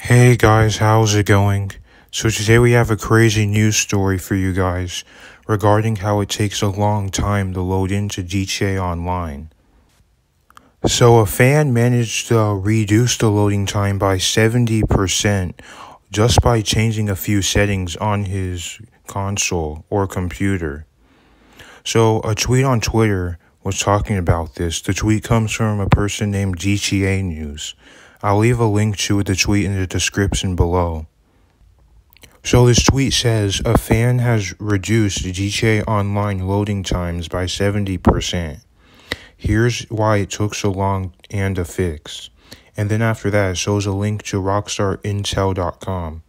Hey guys, how's it going? So today we have a crazy news story for you guys regarding how it takes a long time to load into GTA Online. So a fan managed to reduce the loading time by 70% just by changing a few settings on his console or computer. So a tweet on Twitter was talking about this. The tweet comes from a person named GTA News. I'll leave a link to the tweet in the description below. So this tweet says a fan has reduced GTA Online loading times by 70%. Here's why it took so long and a fix. And then after that, it shows a link to rockstarintel.com.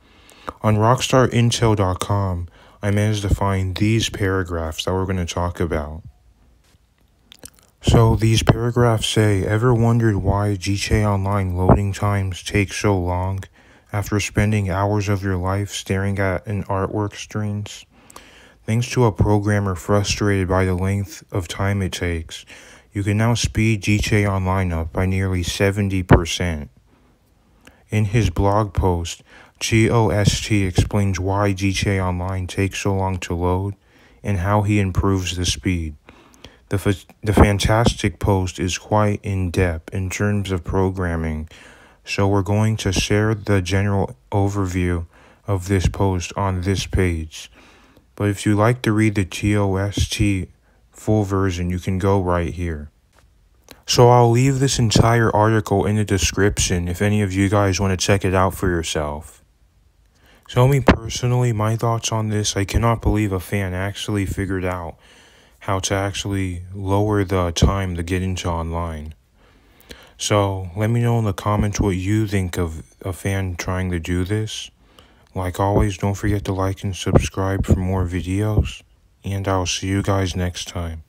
On rockstarintel.com, I managed to find these paragraphs that we're going to talk about. So these paragraphs say, ever wondered why GTA Online loading times take so long after spending hours of your life staring at an artwork screens? Thanks to a programmer frustrated by the length of time it takes, you can now speed GTA Online up by nearly 70%. In his blog post, t0st explains why GTA Online takes so long to load and how he improves the speed. The, the fantastic post is quite in depth in terms of programming, so we're going to share the general overview of this post on this page. But if you like to read the t0st full version, you can go right here. So I'll leave this entire article in the description if any of you guys want to check it out for yourself. So me personally, my thoughts on this, I cannot believe a fan actually figured out how to actually lower the time to get into online. So let me know in the comments what you think of a fan trying to do this. Like always, don't forget to like and subscribe for more videos. And I'll see you guys next time.